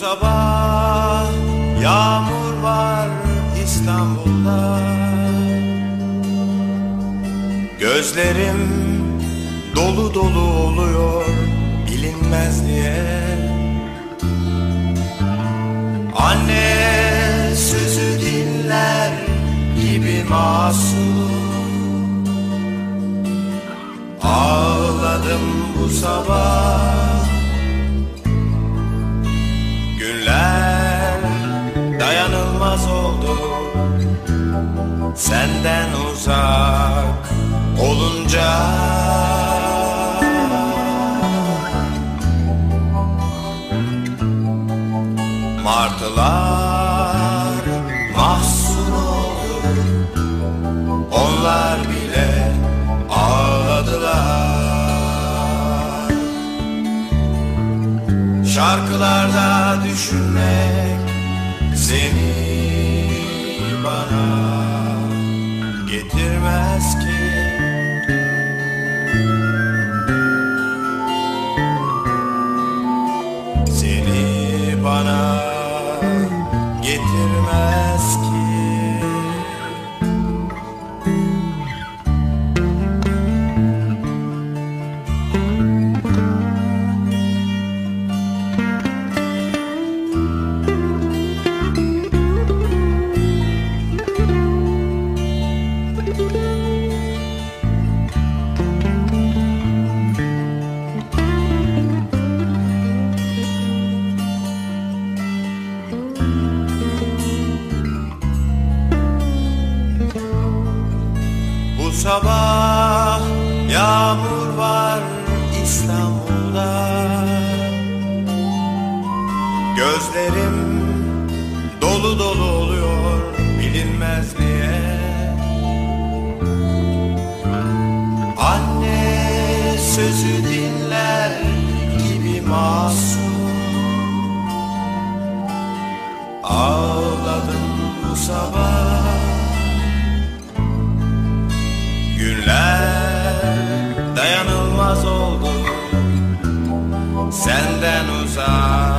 Sabah yağmur var İstanbul'da. Gözlerim dolu dolu oluyor bilinmez diye. Anne sözü dinler gibi masum. Ağladım bu sabah Günler dayanılmaz oldu. Senden uzak olunca Martılar Şarkılarda düşünmek seni bana getirmez ki. Seni bana getirmez Gözlerim dolu dolu oluyor bilinmez niye Anne sözü dinler gibi masum. Ağladım bu sabah. Günler dayanılmaz oldu. Senden uzak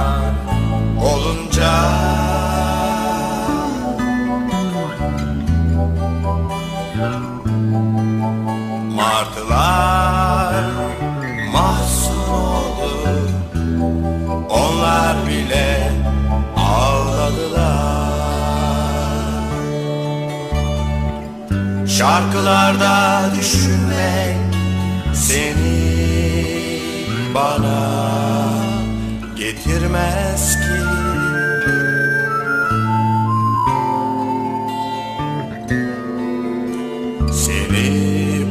Martılar mahzun oldu. Onlar bile ağladılar. Şarkılarda düşünmek seni bana getirmez ki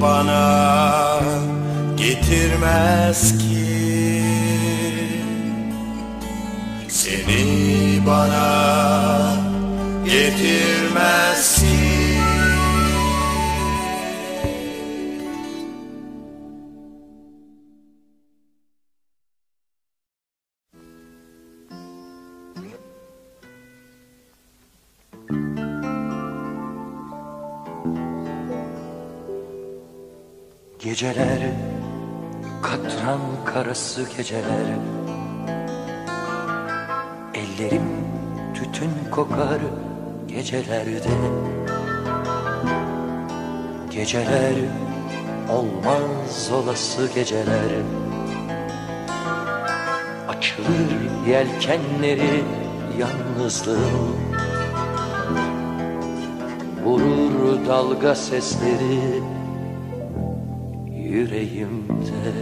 bana getirmez ki. Seni bana getirmez ki Geceler katran karası geceler. Ellerim tütün kokar gecelerde. Geceler olmaz olası geceler. Açılır yelkenleri yalnızlığım. Vurur dalga sesleri yüreğimde.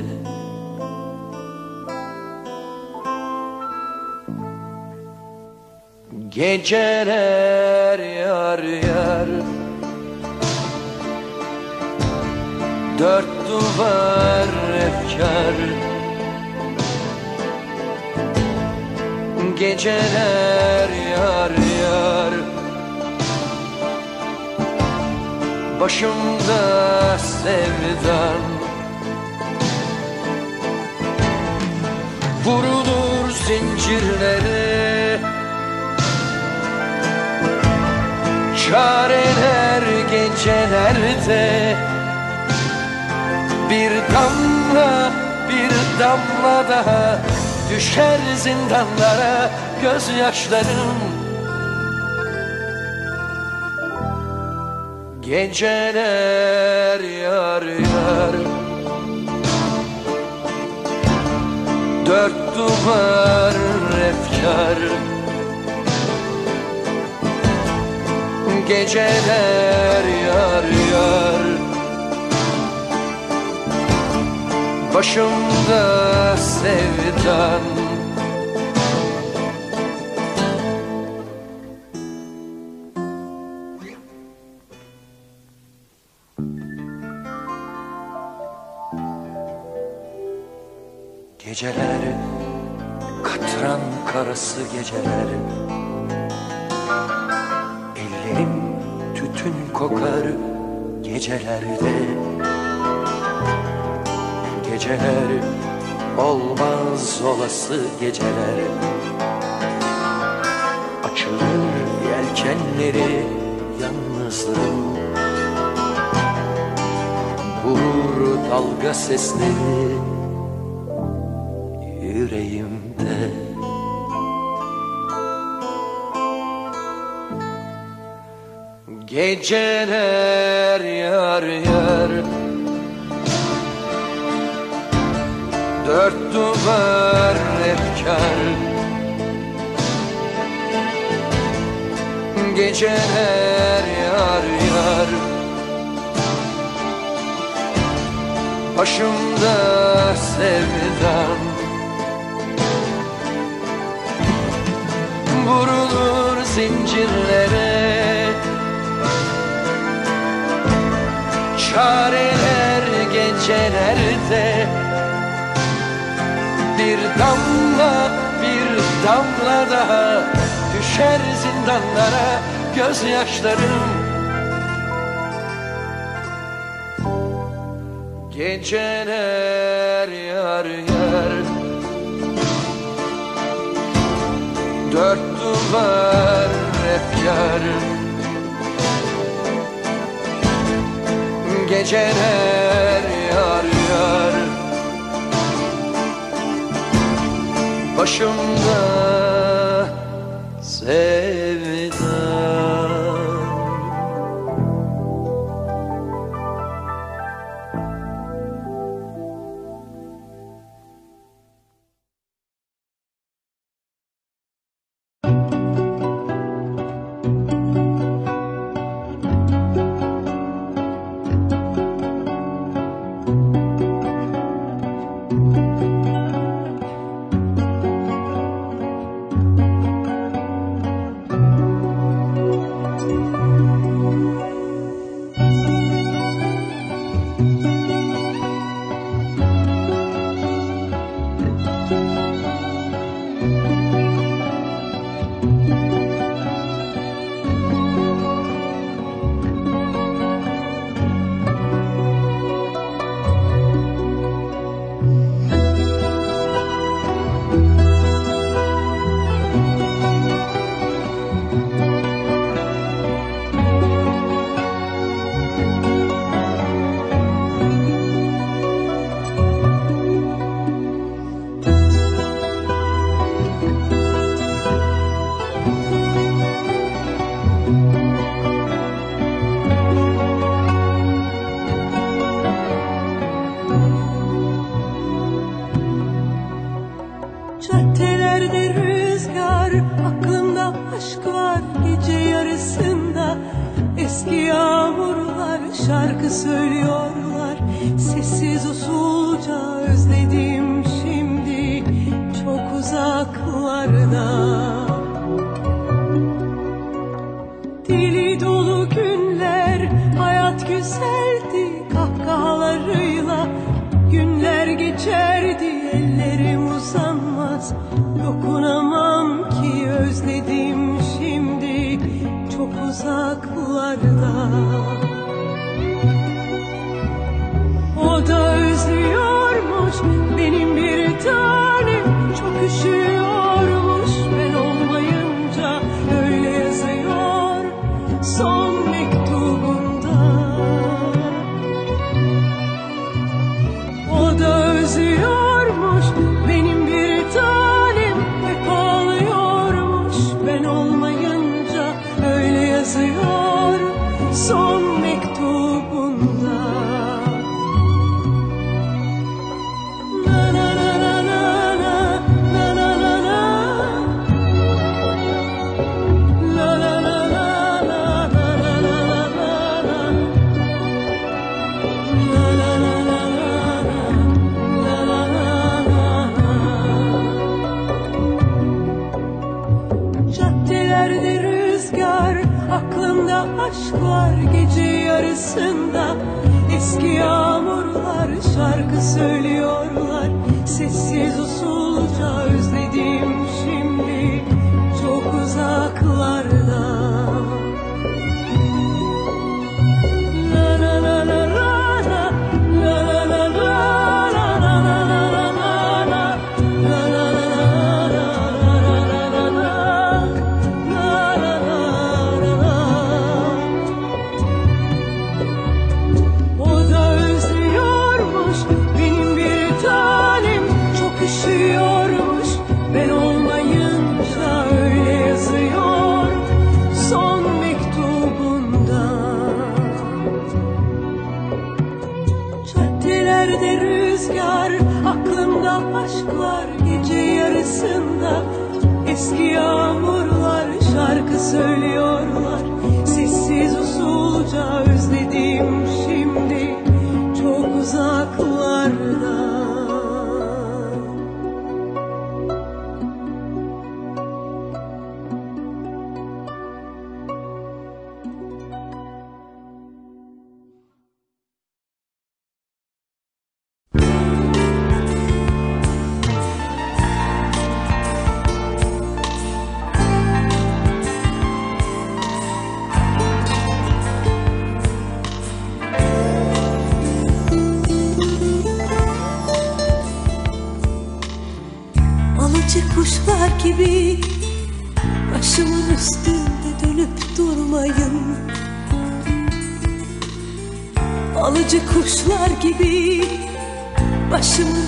Geceler yar yar. Dört duvar efkar. Geceler yar yar. Başımda sevdan Vurulur zincirlere. Çareler gecelerde. Bir damla bir damla daha Düşer zindanlara gözyaşlarım. Geceler yar yar Dört duvar efkar. Geceler yar yar. Başımda sevdan katran karası geceler. Ellerim tütün kokar gecelerde. Geceler olmaz olası geceler. Açılır yelkenleri yalnızlığım. Vurur dalga sesleri yüreğimde. Geceler yar yar. Dört duvar efkar. Geceler yar yar. Başımda sevdan zincirlere Çareler gecelerde Bir damla bir damla daha Düşer zindanlara gözyaşlarım. Geceler yar yar Dört duvar efkar Geceler yar yar. Başımda sevdan kokuna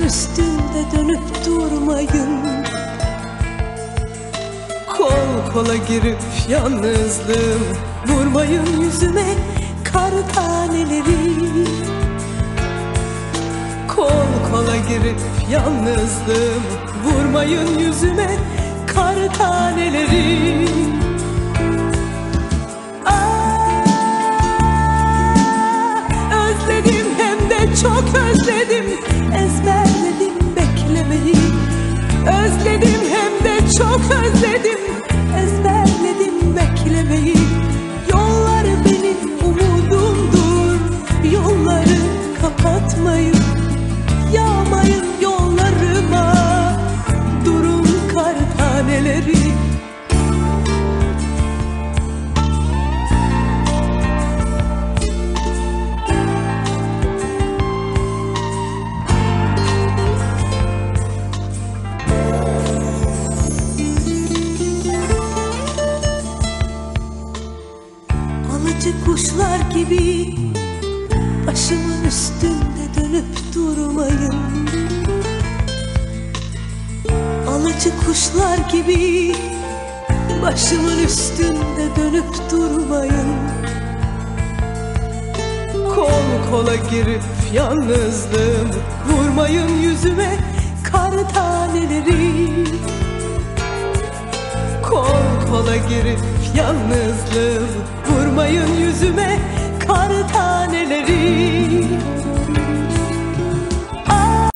Üstünde dönüp durmayın. Kol kola girip yalnızlığım. Vurmayın yüzüme kar taneleri. Kol kola girip yalnızlığım. Vurmayın yüzüme kar taneleri. Aa, Özledim hem de çok özledim Özledim hem de çok özledim. Ezberledim beklemeyi Başımın üstünde dönüp durmayın. Kol kola girip yalnızlığım Vurmayın yüzüme kar taneleri. Kol kola girip yalnızlığım Vurmayın yüzüme kar taneleri. Aa,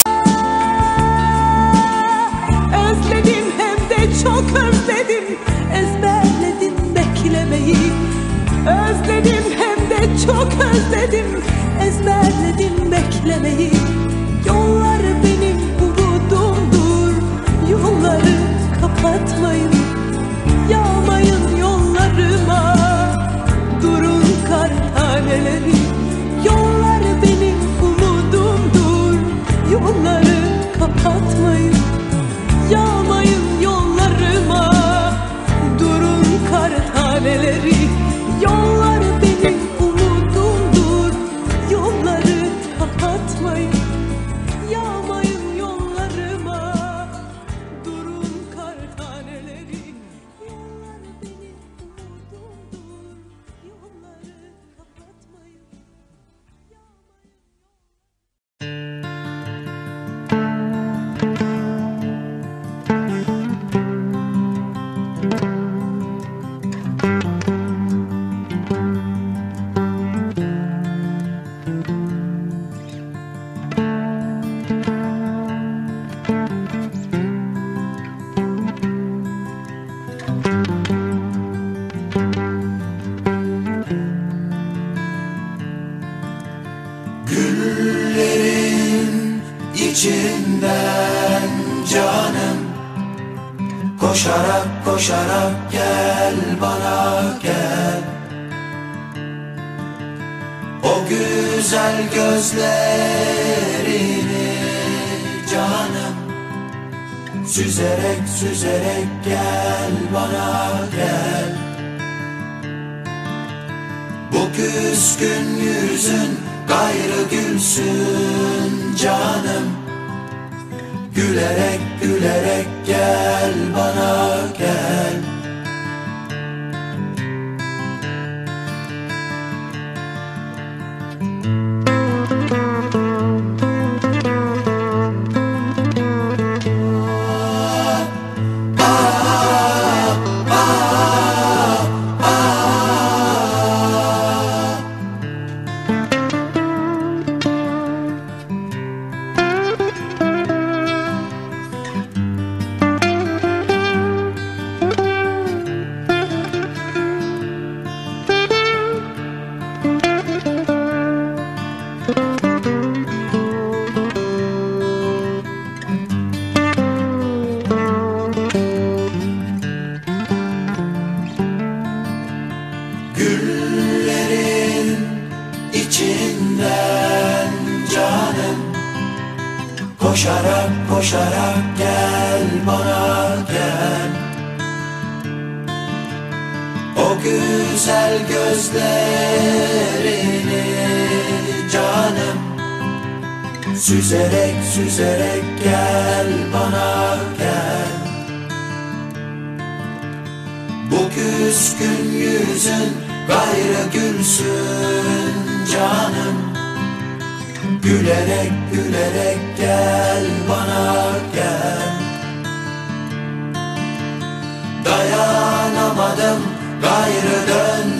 Özledim hem de çok özledim çok özledim. Ezberledim beklemeyi. Yollar benim umudumdur. Yolları kapatmayın. Yağmayın yollarıma. Durun kar taneleri. Yollar benim umudumdur. Yolları kapatmayın. Yağmayın gözlerini canım. Süzerek süzerek gel bana gel. Bu küskün yüzün gayrı gülsün canım. Gülerek gülerek gel bana gel Süzerek gel bana gel. Bu küskün yüzün gayrı gülsün canım. Gülerek gülerek gel bana gel. Dayanamadım gayrı döndüm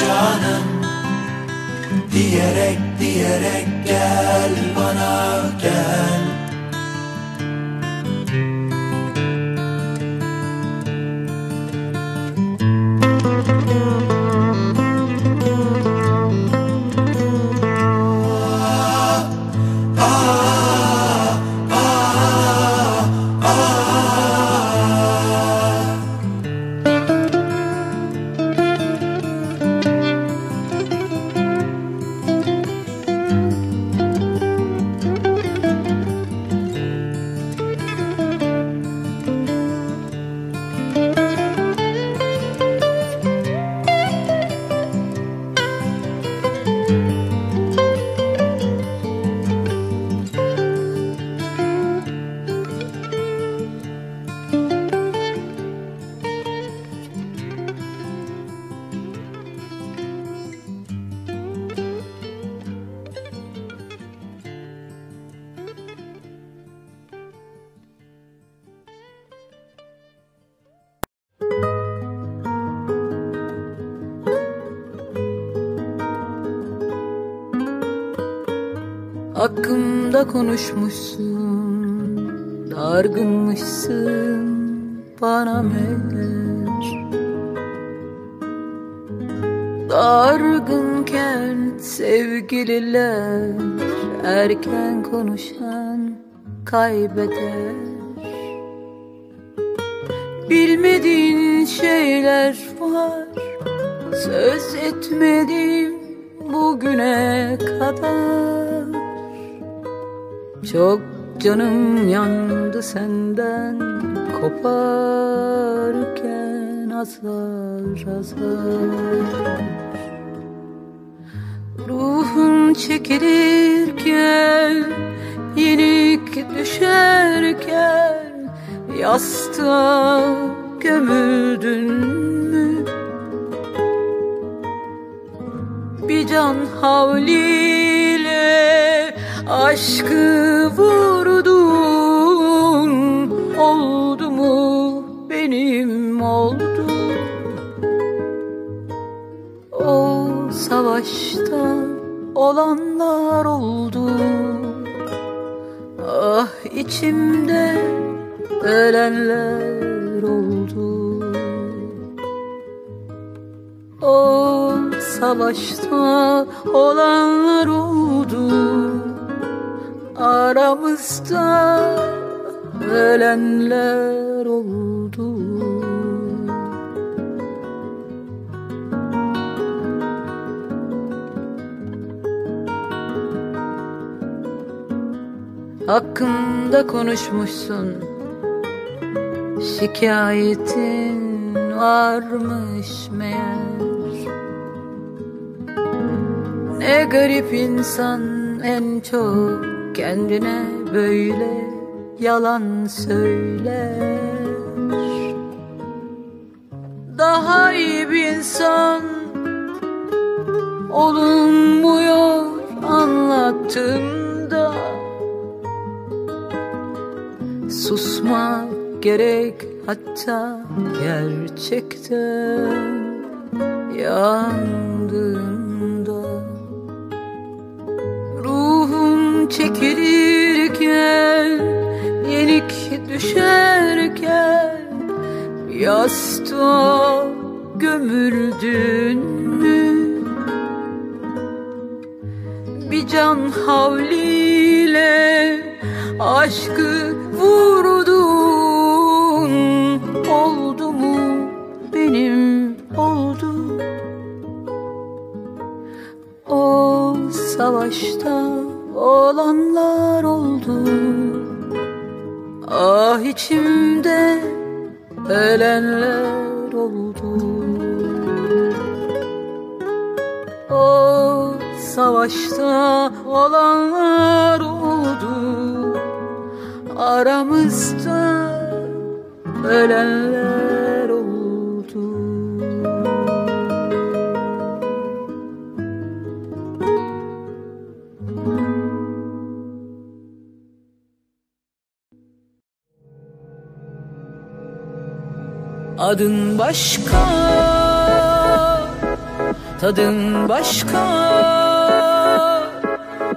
canım. Diyerek diyerek gel bana gel Hakkımda konuşmuşsun Dargınmışsın bana meğer Dargınken sevgililer Erken konuşan kaybeder. Bilmediğin şeyler var Söz etmedim bugüne kadar Çok canım yandı senden Koparken azar azar Ruhun çekilirken Yenik düşerken Yastığa gömüldün mü? Bir can havliyle aşkı vurdun Oldu mu benim oldu? O savaşta olanlar oldu. Ah içimde ölenler oldu. O savaşta olanlar oldu Aramızda ölenler oldu. Hakkında konuşmuşsun. Şikayetin varmış meğer. Ne garip insan en çok kendine böyle yalan söyler. Daha iyi bir insan olunmuyor anlattığımda. Susmak gerek hatta gerçekten yandığında çekilirken yenik düşerken Yastığa gömüldün mü? Bir can havliyle aşkı vurdun Oldu mu benim oldu O savaşta olanlar oldu. Ah içimde ölenler oldu. O savaşta olanlar oldu. Aramızda ölenler Adın başka Tadın başka.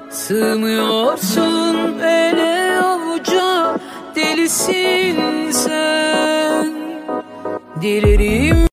Sığmıyorsun ele avuca Delisin sen. Dilerim